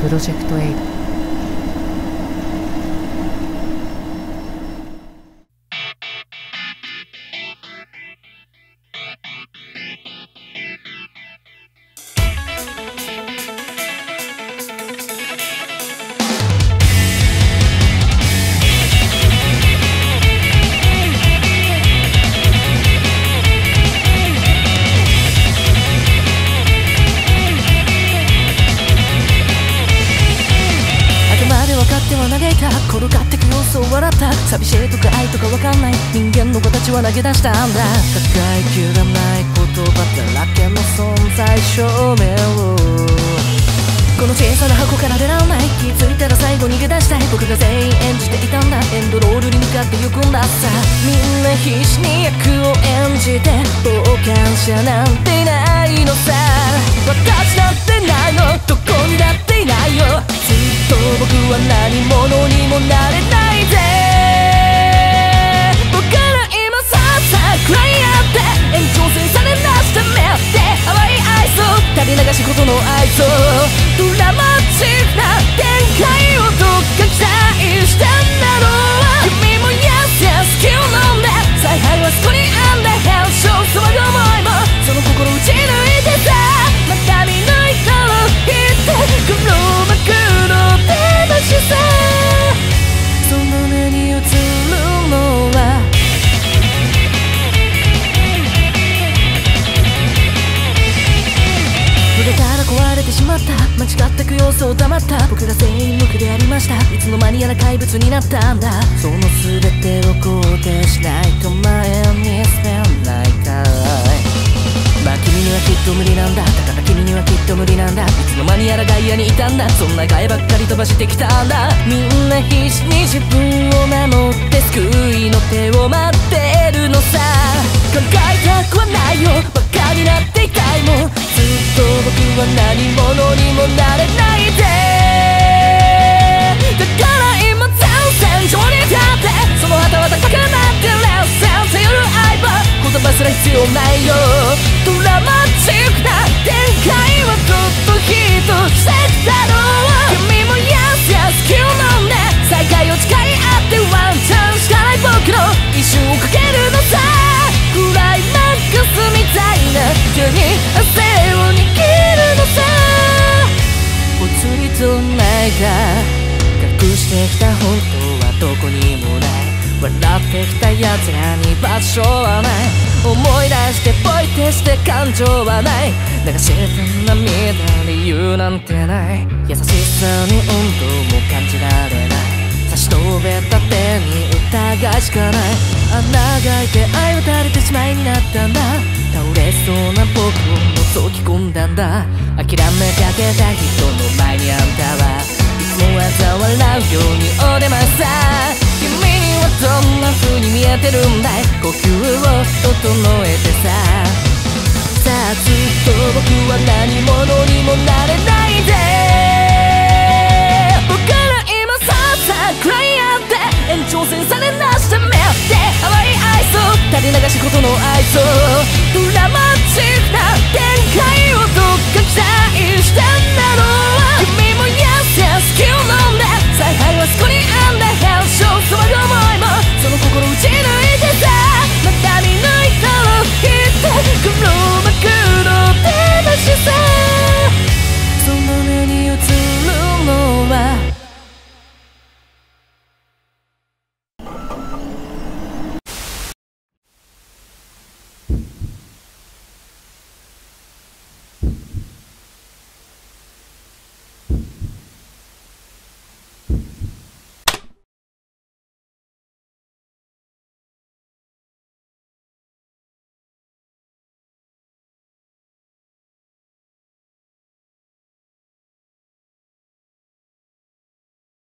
プロジェクト A 転がってく様子を笑った。寂しいとか愛とかわかんない。人間の形は投げ出したんだ抱えきらない言葉だらけの存在証明を。この小さな箱から出らんない気づいたら最後逃げ出したい僕が全員演じていたんだ。エンドロールに向かって行くんださ。みんな必死に役を演じて傍観者なんていないのさ。もなれまた。間違ってく様子を黙った。僕が全員無垢でありました。いつの間にやら怪物になったんだ。その全てを肯定しないと前に進めないかい。まあ君にはきっと無理なんだ。だから君にはきっと無理なんだ。いつの間にやら外野にいたんだ。そんな害ばっかり飛ばしてきたんだ。みんな必死に自分を守って救いの手を待は何者にもなれないでだから今全線上に立ってその旗は高くなってレッスンって夜相棒言葉すら必要ないよドラマチックなにもない笑ってきた奴らに場所はない思い出してポイってして感情はない流した涙理由なんてない優しさに温度も感じられない差し伸べた手に疑いしかない穴が開いて愛を垂れてしまいになったんだ倒れそうな僕を覗き込んだんだ諦めかけた人の前にてるんだい。呼吸を整え